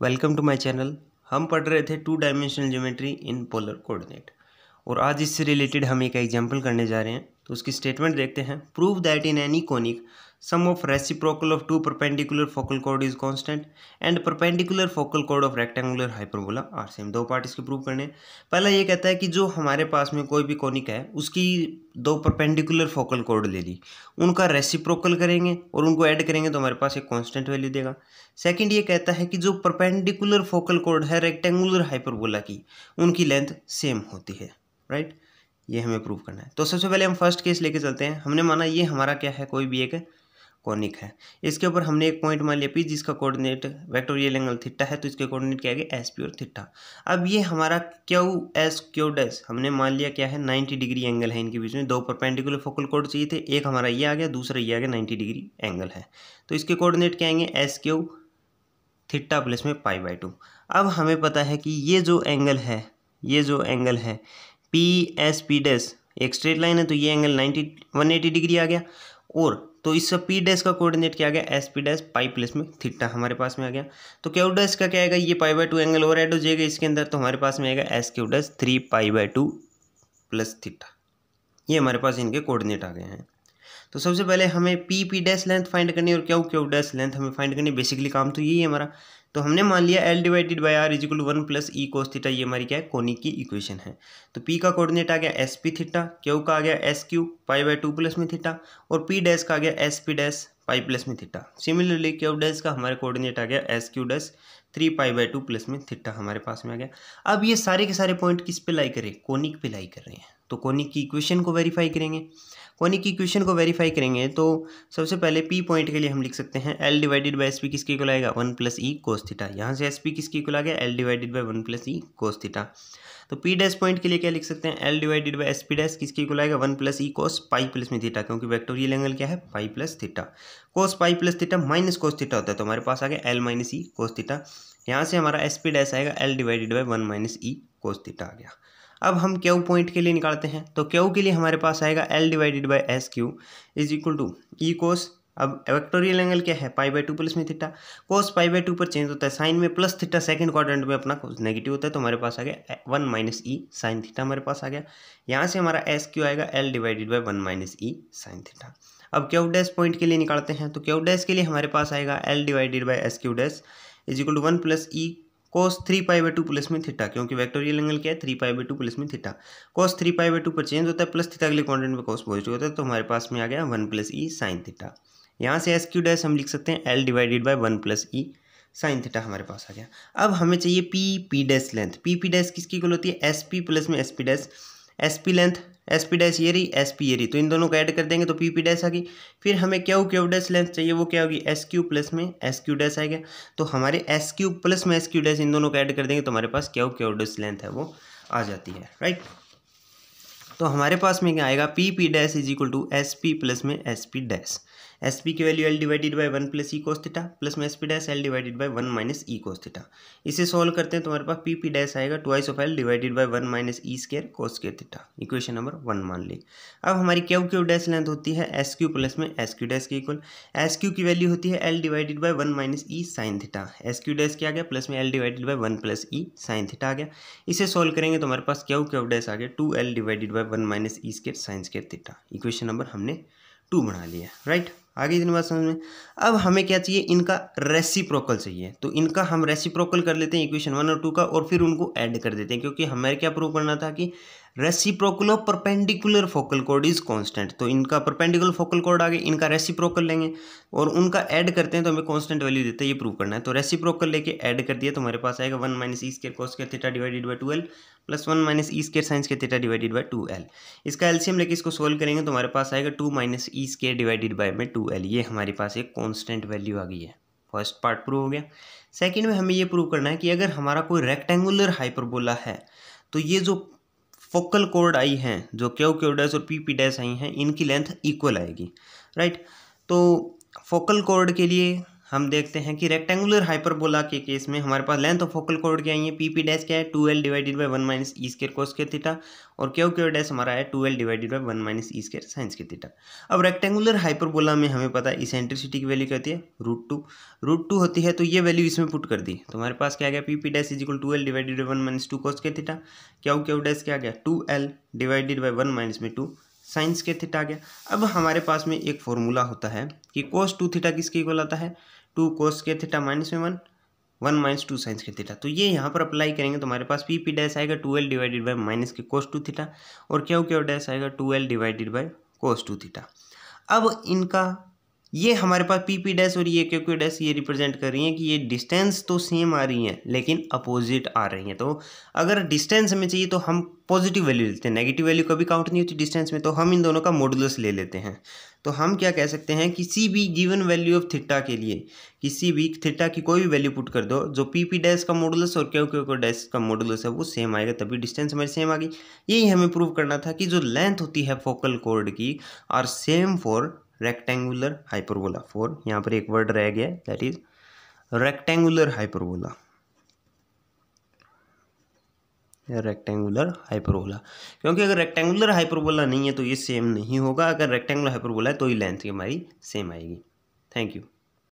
Welcome to my channel. हम पढ़ रहे थे two dimensional geometry in polar coordinate और आज इससे रिलेटेड हम एक एग्जांपल करने जा रहे हैं। तो उसकी स्टेटमेंट देखते हैं। Prove that in any conic sum of reciprocal of to perpendicular focal कोड is constant and perpendicular focal code of rectangular hyperbola are same दो पार्ट इसके प्रूव करने पहला ये कहता है कि जो हमारे पास में कोई भी कोनिक है, उसकी दो परपेंडिकुलर फोकल कोड ले ली। उनका रेसिप्रोकल करेंगे और उनको ऐड करेंगे तो हमारे पास एक कांस्टेंट वैल्यू देगा। सेकंड ये कहता है कि जो परपेंडिकुलर फोकल कोड है रेक्टेंगुलर हाइपरबोला की, उनकी लेंथ सेम होती है। राइट ये हमें प्रूव करना है। तो सबसे पहले हम फ़र्स्ट केस लेके चलते हैं। हमने माना ये हमारा क्या है? कोई भी एक कॉनिक है। इसके ऊपर हमने एक पॉइंट मान लिया पी, जिसका कोऑर्डिनेट वेक्टोरियल एंगल थीटा है तो इसके कोऑर्डिनेट क्या गया एस पी और थीटा। अब ये हमारा क्यू एस क्यू डैश, हमने मान लिया क्या है? नाइन्टी डिग्री एंगल है इनके बीच में। दो परपेंडिकुलर फोकल कोड चाहिए थे। एक हमारा ये आ गया, दूसरा ये आ गया नाइन्टी डिग्री एंगल है। तो इसके कोऑर्डिनेट क्या आएँगे? एस क्यू थीटा प्लस में पाई बाई टू। अब हमें पता है कि ये जो एंगल है, ये जो एंगल है पी एस पी डैस एक स्ट्रेट लाइन है तो ये angle ninety one eighty degree आ गया। और तो इस पी डैस का कोऑर्डिनेट क्या आ गया? S P dash pi plus में थीटा हमारे पास में आ गया। तो क्यू डैस का क्या आएगा? ये पाई बाय टू एंगल और एड हो जाएगा इसके अंदर तो हमारे पास में आएगा S Q dash three pi by two plus theta ये हमारे पास इनके कोऑर्डिनेट आ गए हैं। तो सबसे पहले हमें P P dash length find करनी और क्यू क्यू डैश लेंथ हमें फाइंड करनी बेसिकली काम तो यही है हमारा। तो हमने मान लिया L divided by R is equal one plus e cos theta ये हमारी क्या है? कोनी की इक्वेशन है। तो पी का कोऑर्डिनेट आ गया एस पी थीटा क्यू का आ गया S Q pi by two plus में थीटा और पी डैश का आ गया S P dash pi plus में थीटा सिमिलरली क्यू डैश का हमारे कोऑर्डिनेट आ गया S Q dash three pi by two plus में थीटा हमारे पास में आ गया। अब ये सारे के सारे पॉइंट किस पे लाई करें कोनिक पे लाई कर रहे हैं। तो कोनिक की इक्वेशन को वेरीफाई करेंगे। कोनिक की इक्वेशन को वेरीफाई करेंगे तो सबसे पहले पी पॉइंट के लिए हम लिख सकते हैं L divided by S P किसके इक्वल आएगा? One plus e cos theta यहाँ से एस पी किसके इक्वल आ गया? L divided by one plus e cos theta तो पी डैश पॉइंट के लिए क्या लिख सकते हैं? L divided by S P dash किसके इक्वल आएगा? One plus e cos pi plus में थीटा क्योंकि वेक्टोरियल एंगल क्या है? Pi plus theta cos pi plus theta minus cos theta होता है तो हमारे पास आ गया L minus e cos theta यहाँ से हमारा एस पी डैश आएगा L divided by one minus e cos theta आ गया। अब हम क्यू पॉइंट के लिए निकालते हैं। तो क्यू के लिए हमारे पास आएगा L divided by S Q is equal to e cos अब वेक्टोरियल एंगल क्या है? पाई बाई टू प्लस में theta cos pi by two पर चेंज होता है। साइन में प्लस थीटा सेकंड क्वाड्रेंट में अपना नेगेटिव होता है। तो हमारे पास आ गया one minus e sine theta हमारे पास आ गया। यहाँ से हमारा एस क्यू आएगा L divided by one minus e sine theta अब क्यू डैश पॉइंट के लिए निकालते हैं। तो क्यू डैश के लिए हमारे पास आएगा L divided by S Q dash is equal to one plus e cos three pi by two plus में थीटा क्योंकि वेक्टोरियल एंगल क्या है? Three pi by two plus में theta cos three pi by two पर change होता है plus theta अगले quadrant में कोस पॉजिटिव होता है तो हमारे पास में आ गया one plus e sine theta यहाँ से एस क्यू डैश हम लिख सकते हैं L divided by one plus e sine theta हमारे पास आ गया। अब हमें चाहिए P P dash length P P dash किसकी इक्वल होती है? एस पी प्लस में S P dash S P length S P dash ये रही एस पी ये रही। तो इन दोनों को ऐड कर देंगे तो पी पी डैश आ गई फिर हमें क्यू क्यू डैश लेंथ चाहिए, वो क्या होगी? एस क्यू प्लस में एस क्यू डैश आ गया। तो हमारे एस क्यू प्लस में एस क्यू डैश इन दोनों को ऐड कर देंगे तो हमारे पास क्यू क्यू डैश लेंथ है, वो आ जाती है राइट तो हमारे पास में क्या आएगा? P P dash is equal to S P plus में S P dash S P की value L divided by one plus e cos theta plus में S P dash L divided by one minus e cos theta इसे solve करते हैं तो हमारे पास P P dash आएगा twice of L divided by one minus e square cos square theta equation number one मान ली। अब हमारी क्यू क्यू डैश लेंथ होती है एस क्यू प्लस में एस क्यू डैश के इक्वल एस क्यू की वैल्यू होती है L divided by one minus e sine theta S Q dash क्या गया? प्लस में L divided by one plus e sine theta आ गया। इसे सॉल्व करेंगे तो हमारे पास क्यू क्यू डैश आ गया two L divided by one minus e square sine square theta equation number हमने टू बना लिया राइट आगे इतनी बात समझ में। अब हमें क्या चाहिए? इनका रेसिप्रोकल चाहिए। तो इनका हम रेसिप्रोकल कर लेते हैं इक्वेशन वन और टू का और फिर उनको ऐड कर देते हैं, क्योंकि हमें क्या प्रूव करना था कि रेसिप्रोकल ऑफ़ परपेंडिकुलर फोकल कोड इज़ कांस्टेंट तो इनका परपेंडिकुलर फोकल कोड आगे, इनका रेसिप्रोकल लेंगे और उनका ऐड करते हैं तो हमें कांस्टेंट वैल्यू देते हैं, ये प्रूव करना है। तो रेसिप्रोकल लेके ऐड कर दिया तो हमारे पास आएगा one minus e square cos theta divided by two L plus one minus e square sine के theta divided by two L इसका एलसीएम लेके इसको सोल्व करेंगे तो हमारे पास आएगा two minus e square divided by में टू एल ये हमारे पास एक कॉन्स्टेंट वैल्यू आ गई है। फ़र्स्ट पार्ट प्रूव हो गया। सेकेंड में हमें ये प्रूव करना है कि अगर हमारा कोई रेक्टेंगुलर हाइपरबोला है तो ये जो फोकल कोड आई हैं, जो क्यू क्यू डैश और पी पी डैश आई हैं, इनकी लेंथ इक्वल आएगी राइट तो फोकल कोड के लिए हम देखते हैं कि रेक्टेंगुलर हाइपरबोला के केस में हमारे पास लेंथ ऑफ़ फोकल कोड क्या है? पी पी डैश क्या है? Two L divided by one minus e square cos के थीटा और क्यू क्यू डैश हमारा है two L divided by one minus e square sine के थीटा अब रेक्टेंगुलर हाइपरबोला में हमें पता है इसेंट्रिसिटी की वैल्यू कहती है? रूट टू रूट टू होती है तो ये वैल्यू इसमें पुट कर दी। तो हमारे पास क्या गया? P P dash is equal to L divided by one minus two cos के थीटा क्यू क्यू डैश क्या गया? Two L divided by one minus में टू साइंस के थीटा आ गया। अब हमारे पास में एक फॉर्मूला होता है कि कोस टू थीटा किसके इक्वल आता है? टू कोस के थीटा माइनस में one one minus two sine के थीटा। तो ये यहाँ पर अप्लाई करेंगे तो हमारे पास। पी पी डैश आएगा two L divided by minus के कोस टू थीटा। और क्यों क्यों डैश आएगा two L divided by cos two theta. अब इनका ये हमारे पास पी पी डैश और ये क्यू क्यू डैश ये रिप्रेजेंट कर रही हैं कि ये डिस्टेंस तो सेम आ रही हैं, लेकिन अपोजिट आ रही हैं। तो अगर डिस्टेंस हमें चाहिए तो हम पॉजिटिव वैल्यू लेते हैं। नेगेटिव वैल्यू कभी काउंट नहीं होती डिस्टेंस में तो हम इन दोनों का मॉडुलस ले लेते हैं। तो हम क्या कह सकते हैं, किसी भी गिवन वैल्यू ऑफ़ थिट्टा के लिए, किसी भी थिट्टा की कोई भी वैल्यू पुट कर दो, जो पी पी डैश का मॉडुलस और क्यू क्यू डैश का मॉडुलस है, वो सेम आएगा, तभी डिस्टेंस हमारी सेम आ गई। यही हमें प्रूव करना था कि जो लेंथ होती है फोकल कोड की are same for rectangular hyperbola for यहाँ पर एक वर्ड रह गया that is rectangular hyperbola rectangular hyperbola क्योंकि अगर रेक्टेंगुलर हाइपरबोला नहीं है तो ये सेम नहीं होगा। अगर रेक्टेंगुलर हाइपरबोला है तो ये लेंथ हमारी सेम आएगी। Thank you